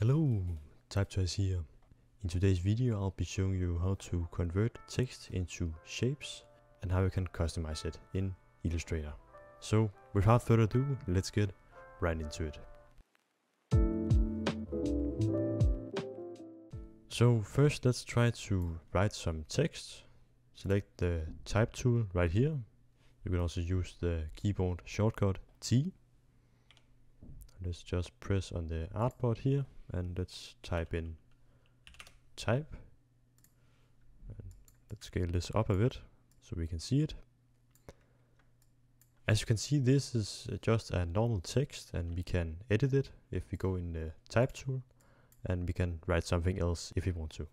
Hello, Type Twice here. In today's video I'll be showing you how to convert text into shapes and how you can customize it in Illustrator. So without further ado, let's get right into it. So first let's try to write some text. Select the type tool right here. You can also use the keyboard shortcut T. Let's just press on the artboard here and let's type in type. And let's scale this up a bit so we can see it. As you can see, this is uh, just a normal text and we can edit it if we go in the type tool and we can write something else if we want to.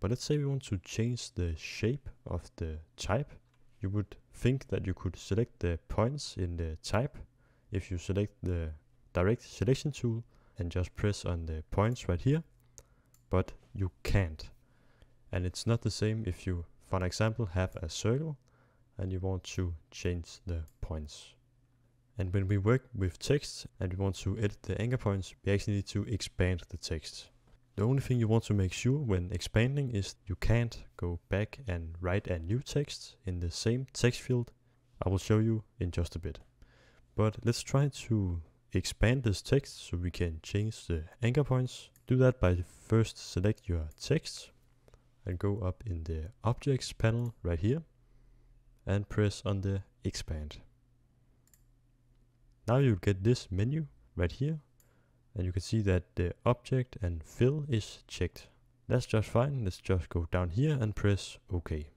But let's say we want to change the shape of the type. You would think that you could select the points in the type if you select the direct selection tool and just press on the points right here, but you can't. And it's not the same if you, for an example, have a circle and you want to change the points. And when we work with text and we want to edit the anchor points, we actually need to expand the text. The only thing you want to make sure when expanding is you can't go back and write a new text in the same text field. I will show you in just a bit. But let's try to expand this text so we can change the anchor points. Do that by first select your text and go up in the objects panel right here and press on the expand. Now you'll get this menu right here and you can see that the object and fill is checked. That's just fine. Let's just go down here and press OK.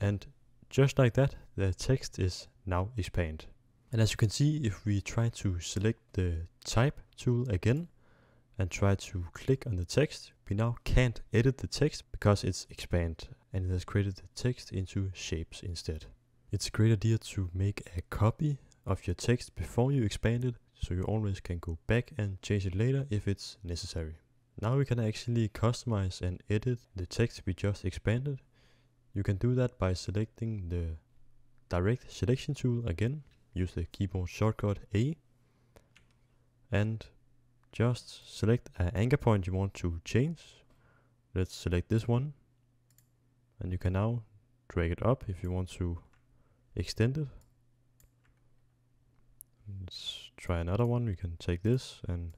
And just like that, the text is now expanded. And as you can see, if we try to select the type tool again and try to click on the text, we now can't edit the text because it's expanded and it has created the text into shapes instead. It's a great idea to make a copy of your text before you expand it, so you always can go back and change it later if it's necessary. Now we can actually customize and edit the text we just expanded. You can do that by selecting the direct selection tool again, use the keyboard shortcut A, and just select an anchor point you want to change. Let's select this one, and you can now drag it up if you want to extend it Let's try another one. We can take this and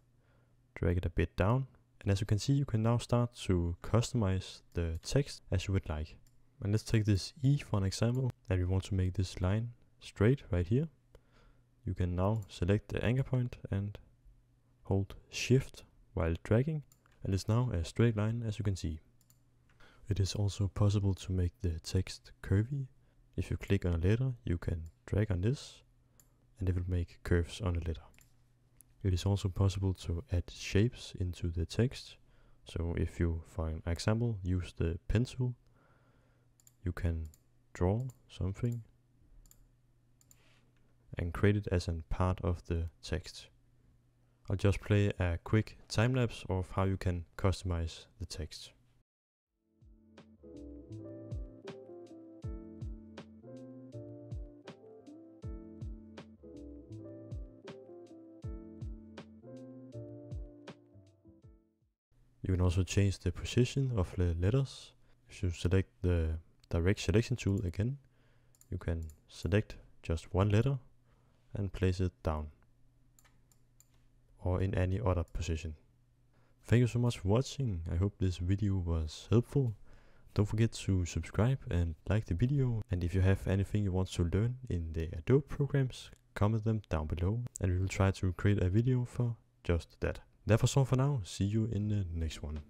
drag it a bit down. And as you can see, you can now start to customize the text as you would like. And let's take this E for an example. And we want to make this line straight right here. You can now select the anchor point and hold shift while dragging. And it's now a straight line as you can see. It is also possible to make the text curvy. If you click on a letter, you can drag on this and it will make curves on a letter. It is also possible to add shapes into the text. So if you, for example, use the pen tool, you can draw something and create it as a part of the text. I'll just play a quick time lapse of how you can customize the text. You can also change the position of the letters. If you select the direct selection tool again, you can select just one letter and place it down or in any other position. Thank you so much for watching. I hope this video was helpful. Don't forget to subscribe and like the video. And if you have anything you want to learn in the Adobe programs, comment them down below and we will try to create a video for just that. That was all for now. See you in the next one.